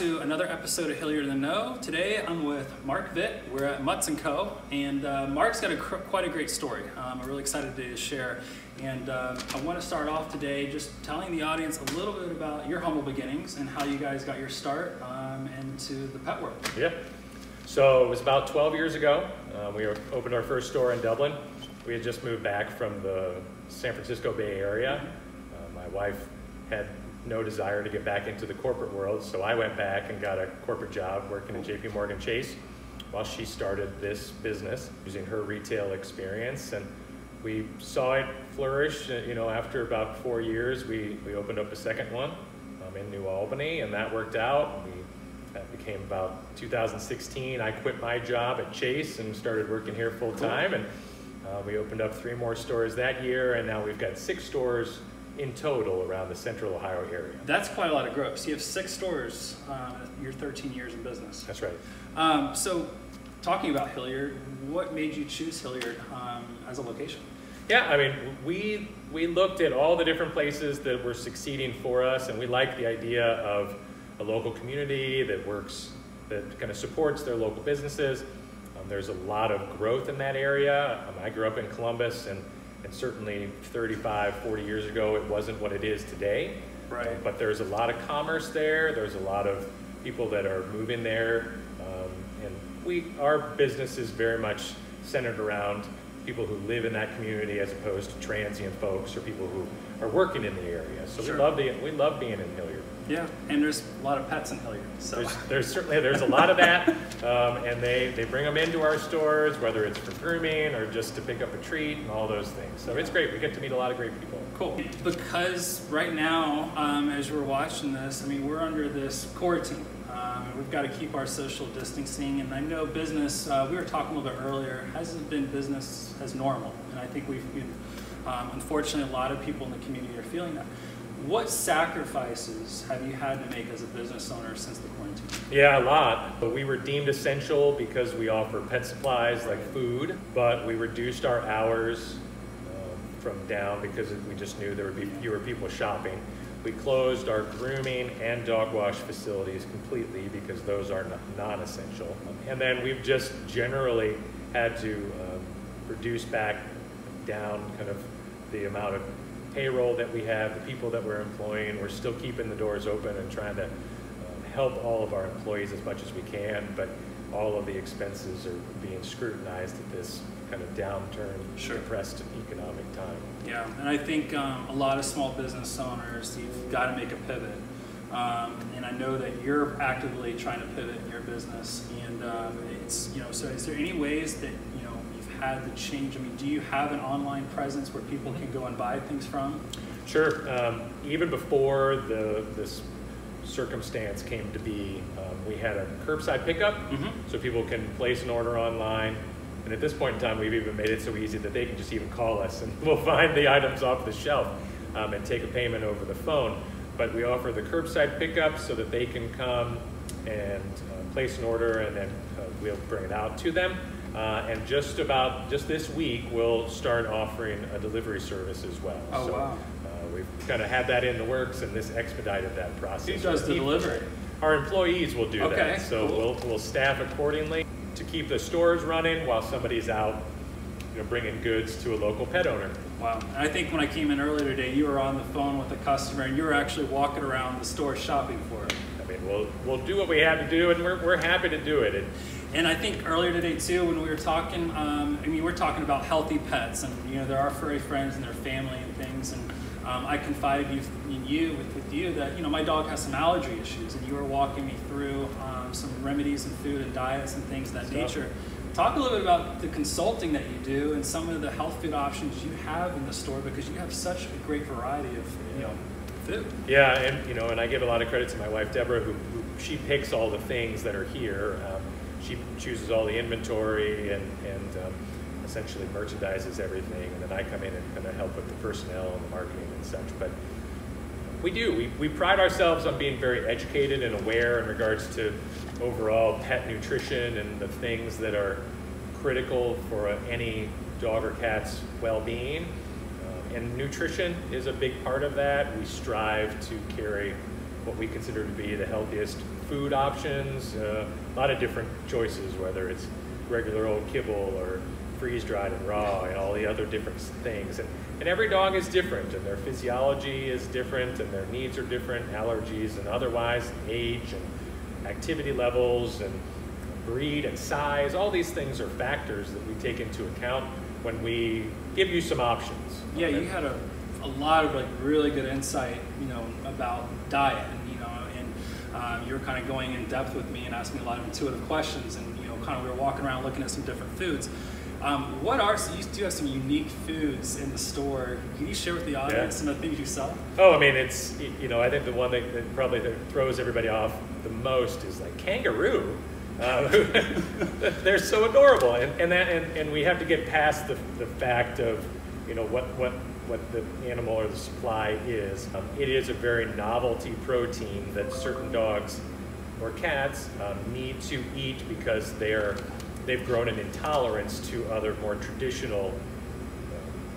another episode of Hilliard in the Know. Today I'm with Mark Vitt. We're at Mutts & Co. And uh, Mark's got a quite a great story. Um, I'm really excited to share. And uh, I want to start off today just telling the audience a little bit about your humble beginnings and how you guys got your start um, into the pet world. Yeah. So it was about 12 years ago. Uh, we opened our first store in Dublin. We had just moved back from the San Francisco Bay Area. Uh, my wife had no desire to get back into the corporate world, so I went back and got a corporate job working at JP Morgan Chase while she started this business using her retail experience. And we saw it flourish. Uh, you know, after about four years, we, we opened up a second one um, in New Albany, and that worked out. We, that became about 2016. I quit my job at Chase and started working here full time, and uh, we opened up three more stores that year, and now we've got six stores in total around the central Ohio area. That's quite a lot of growth. So you have six stores, uh, you're 13 years in business. That's right. Um, so, talking about Hilliard, what made you choose Hilliard um, as a location? Yeah, I mean, we we looked at all the different places that were succeeding for us, and we liked the idea of a local community that works, that kind of supports their local businesses. Um, there's a lot of growth in that area. Um, I grew up in Columbus, and, and certainly 35, 40 years ago, it wasn't what it is today. Right. But there's a lot of commerce there. There's a lot of people that are moving there, um, and we our business is very much centered around people who live in that community as opposed to transient folks or people who are working in the area. So Sure. we love the we love being in Hilliard. Yeah, and there's a lot of pets in Hilliard. So, There's, there's certainly there's a lot of that, um, and they, they bring them into our stores, whether it's for grooming or just to pick up a treat and all those things. So it's great. We get to meet a lot of great people. Cool. Because right now, um, as we're watching this, I mean, we're under this quarantine. Um, we've got to keep our social distancing. And I know business, uh, we were talking a little bit earlier, hasn't been business as normal. And I think we've, we've um, unfortunately, a lot of people in the community are feeling that. What sacrifices have you had to make as a business owner since the quarantine? Yeah, a lot. But we were deemed essential because we offer pet supplies like food, but we reduced our hours from down because we just knew there would be fewer people shopping. We closed our grooming and dog wash facilities completely because those are non essential. And then we've just generally had to um, reduce back down kind of the amount of payroll that we have, the people that we're employing. We're still keeping the doors open and trying to um, help all of our employees as much as we can, but all of the expenses are being scrutinized at this kind of downturn, Sure. depressed economic time. Yeah, and I think um, a lot of small business owners, you've got to make a pivot. Um, and I know that you're actively trying to pivot in your business. And um, it's, you know, so is there any ways that, you know, you've had to change? I mean, do you have an online presence where people can go and buy things from? Sure. Um, even before the this circumstance came to be, um, we had a curbside pickup, Mhm. so people can place an order online. And at this point in time, we've even made it so easy that they can just even call us, and we'll find the items off the shelf um, and take a payment over the phone. But we offer the curbside pickup so that they can come and uh, place an order, and then uh, we'll bring it out to them. Uh, and just about just this week, we'll start offering a delivery service as well. Oh, so, wow. uh, we've kind of had that in the works, and this expedited that process. Who does the delivery? Our employees will do Okay, that. So cool. we'll, we'll staff accordingly to keep the stores running while somebody's out, you know, bringing goods to a local pet owner. Wow. And I think when I came in earlier today, you were on the phone with a customer and you were actually walking around the store shopping for it. I mean, we'll we'll do what we have to do, and we're, we're happy to do it. And And I think earlier today too, when we were talking, um, I mean, we're talking about healthy pets, and you know, there are furry friends and their family and things. And um, I confided you, in you with, with you that you know my dog has some allergy issues, and you were walking me through um, some remedies and food and diets and things of that Stuff. nature. Talk a little bit about the consulting that you do and some of the health food options you have in the store because you have such a great variety of you know food. Yeah, and you know, and I give a lot of credit to my wife Deborah, who, who she picks all the things that are here. Um, she chooses all the inventory and and um, essentially merchandises everything, and then I come in and kind of help with the personnel and the marketing and such. But we do. We, we pride ourselves on being very educated and aware in regards to overall pet nutrition and the things that are critical for any dog or cat's well-being. Um, and nutrition is a big part of that. We strive to carry what we consider to be the healthiest food options. Uh, a lot of different choices, whether it's regular old kibble or freeze dried and raw and all the other different things. And, and every dog is different and their physiology is different and their needs are different, allergies and otherwise, age and activity levels and breed and size. All these things are factors that we take into account when we give you some options. Yeah, you had a, a lot of like really good insight, you know, about diet, and you know, and um, you were kind of going in depth with me and asking a lot of intuitive questions, and you know, kind of we were walking around looking at some different foods. Um, what are so you do have some unique foods in the store? Can you share with the audience Yeah. some of the things you sell? Oh, I mean, it's you know, I think the one that, that probably that throws everybody off the most is like kangaroo. Uh, they're so adorable, and, and that and, and we have to get past the, the fact of you know what what what the animal or the supply is. Um, it is a very novelty protein that certain dogs or cats um, need to eat because they're they've grown an intolerance to other more traditional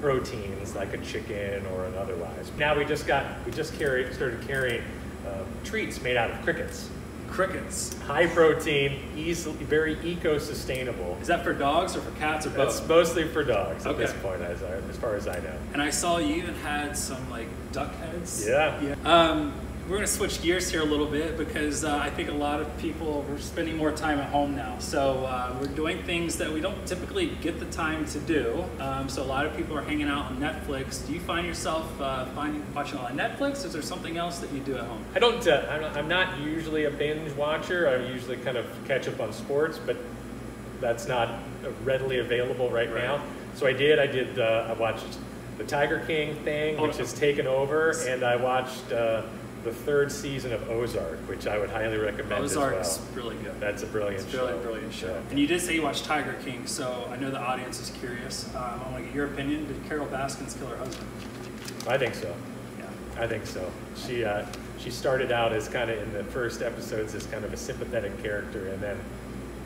proteins like a chicken or an otherwise. Now we just got we just carried started carrying um, treats made out of crickets. Crickets. High protein, easily very eco-sustainable. Is that for dogs or for cats or both? mostly for dogs at this point, as, I, as far as I know. And I saw you even had some like duck heads. Yeah. Yeah. Um, we're going to switch gears here a little bit because uh, I think a lot of people are spending more time at home now. So uh, we're doing things that we don't typically get the time to do. Um, so a lot of people are hanging out on Netflix. Do you find yourself uh, finding, watching a lot of Netflix? Is there something else that you do at home? I don't. Uh, I'm, not, usually a binge watcher. I usually kind of catch up on sports, but that's not readily available right, Right. now. So I did. I did. Uh, I watched the Tiger King thing, Oh, which has taken over, and I watched uh, the third season of Ozark, which I would highly recommend Ozark's as well. really good. That's a brilliant It's show. really brilliant show. Yeah. And you did say you watched Tiger King, so I know the audience is curious. Um, I want to get your opinion. Did Carol Baskins kill her husband? I think so. Yeah. I think so. She uh, she started out as kind of in the first episodes as kind of a sympathetic character, and then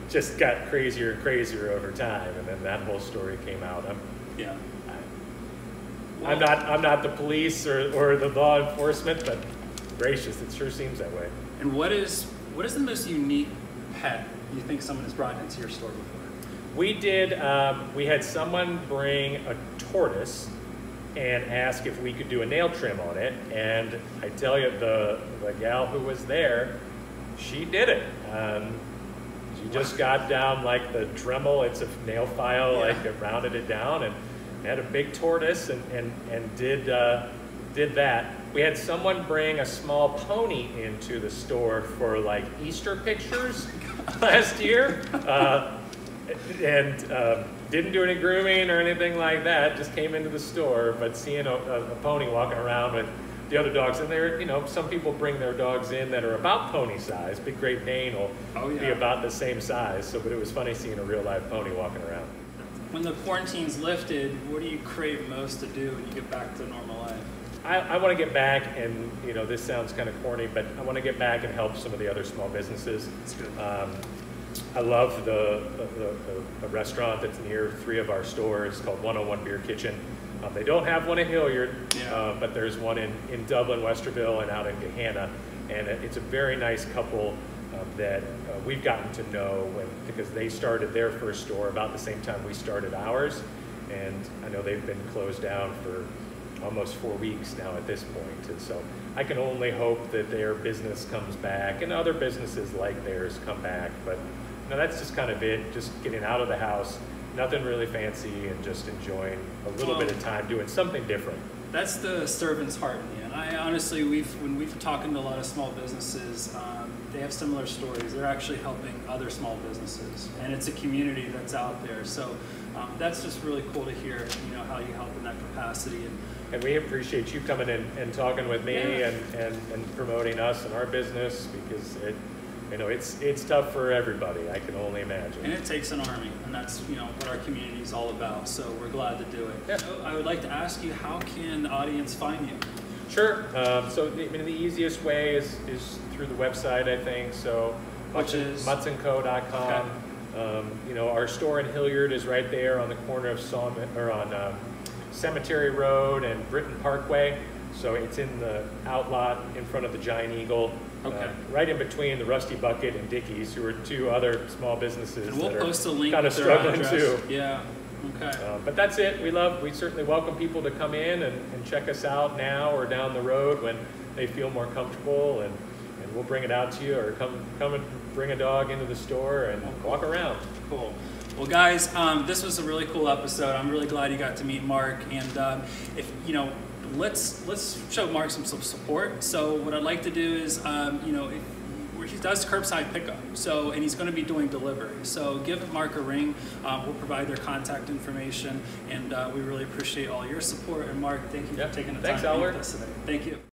just got crazier and crazier over time, and then that whole story came out. I'm Yeah. I'm not I'm not the police or, or the law enforcement, but gracious, it sure seems that way. And what is what is the most unique pet you think someone has brought into your store before? We did. Um, we had someone bring a tortoise and ask if we could do a nail trim on it, and I tell you, the the gal who was there, she did it. Um, she just got down like the Dremel. It's a nail file, Yeah. like it rounded it down, and had a big tortoise, and and and did uh, did that. We had someone bring a small pony into the store for like Easter pictures last year. Uh, and uh, didn't do any grooming or anything like that. Just came into the store, but seeing a, a, a pony walking around with the other dogs, and there, you know, some people bring their dogs in that are about pony size. Big Great Dane will Oh, be about the same size. So, but it was funny seeing a real live pony walking around. When the quarantine's lifted, what do you crave most to do when you get back to normal life? I, I want to get back, and you know, this sounds kind of corny, but I want to get back and help some of the other small businesses. That's good. Um, I love the, the, the, the restaurant that's near three of our stores called 101 Beer Kitchen. Um, they don't have one in Hilliard, Yeah. uh, but there's one in, in Dublin, Westerville, and out in Gahanna. And it's a very nice couple uh, that uh, we've gotten to know when, because they started their first store about the same time we started ours. And I know they've been closed down for almost four weeks now at this point. And so I can only hope that their business comes back and other businesses like theirs come back. But no, that's just kind of it. Just getting out of the house, nothing really fancy, and just enjoying a little bit of time doing something different. That's the servant's heart in me. And I honestly, we've when we've talking to a lot of small businesses, um, they have similar stories. They're actually helping other small businesses, and it's a community that's out there. So um, that's just really cool to hear. You know how you help in that capacity. And And we appreciate you coming in and talking with me Yeah. and, and, and promoting us and our business because it, you know, it's it's tough for everybody. I can only imagine. And it takes an army, and that's you know what our community is all about. So we're glad to do it. Yeah. So I would like to ask you, how can the audience find you? Sure. Um, so the, I mean, the easiest way is, is through the website, I think. So Which is? muttsandco.com. Um, you know, our store in Hilliard is right there on the corner of Sawmill or on um, Cemetery Road and Britton Parkway. So it's in the outlot in front of the Giant Eagle, uh, right in between the Rusty Bucket and Dickies, who are two other small businesses And we'll that post a are link kind of struggling too. Yeah, okay. Uh, but that's it. We love, we certainly welcome people to come in and, and check us out now or down the road when they feel more comfortable, and, and we'll bring it out to you, or come come and bring a dog into the store and walk around. Cool. Well, guys, um, this was a really cool episode. I'm really glad you got to meet Mark. And um, if you know, let's let's show Mark some, some support. So what I'd like to do is, um, you know, if, he does curbside pickup. So and he's going to be doing delivery. So give Mark a ring. Um, we'll provide their contact information, and uh, we really appreciate all your support. And Mark, thank you Yeah. for taking the Thanks, time Albert. with us today. Thank you.